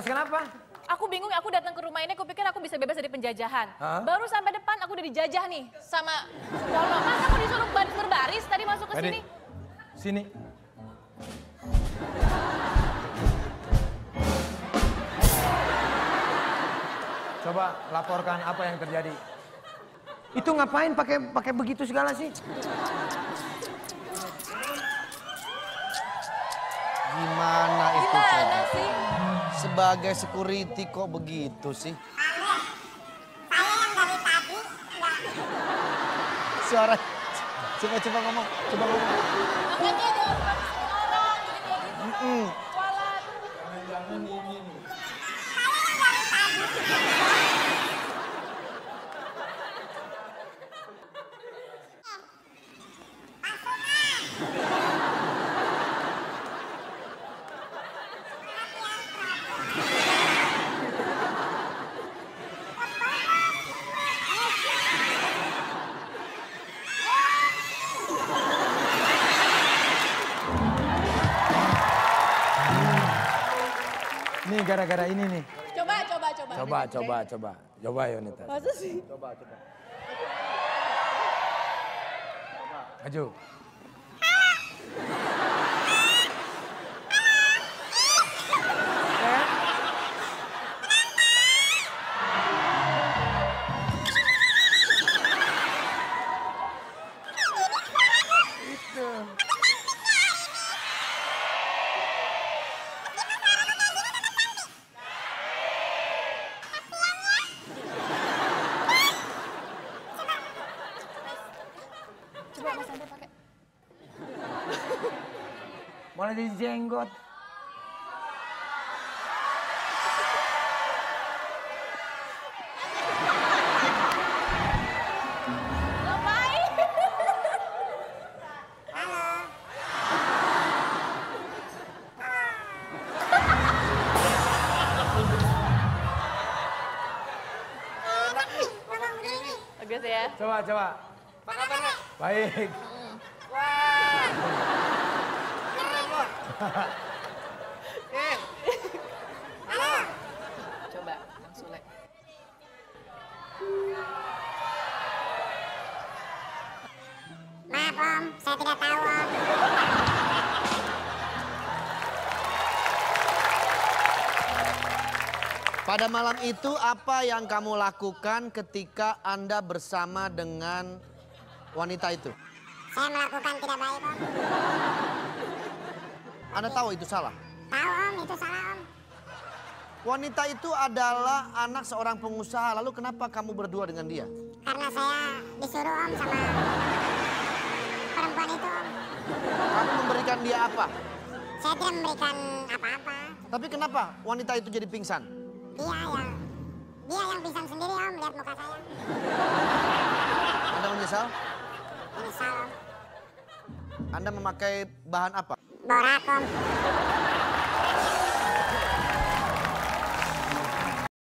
atas kenapa? Aku bingung, aku datang ke rumah ini, aku pikir aku bisa bebas dari penjajahan. Hah? Baru sampai depan, aku udah dijajah nih sama Polo. Mas, aku disuruh baris berbaris tadi masuk ke sini. Sini. Coba laporkan apa yang terjadi. Itu ngapain pakai pakai begitu segala sih? Gimana itu Gimana sih? Sebagai security kok begitu sih? Suara coba coba ngomong, coba ngomong. Orang, jadi kayak gitu. Nih gara-gara ini nih. Coba, coba, coba. Coba, coba, coba. Coba Yonita. Masa sih? Maju. Coba Mulai jadi jenggot. Bagus ya. Coba, coba. Baik. Coba, Sule. Maaf om, saya tidak tahu om. Pada malam itu apa yang kamu lakukan ketika Anda bersama dengan wanita itu? Saya melakukan tidak baik om. Anda tahu itu salah? Tahu om, itu salah om. Wanita itu adalah anak seorang pengusaha, lalu kenapa kamu berdua dengan dia? Karena saya disuruh om sama perempuan itu om. Kamu memberikan dia apa? Saya tidak memberikan apa-apa. Tapi kenapa wanita itu jadi pingsan? Dia yang dia yang pingsan sendiri om, lihat muka saya. Anda menyesal? Menyesal om. Anda memakai bahan apa? Borak om.